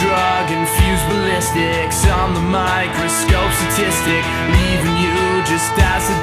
drug-infused ballistics on the microscope statistic, leaving you just as a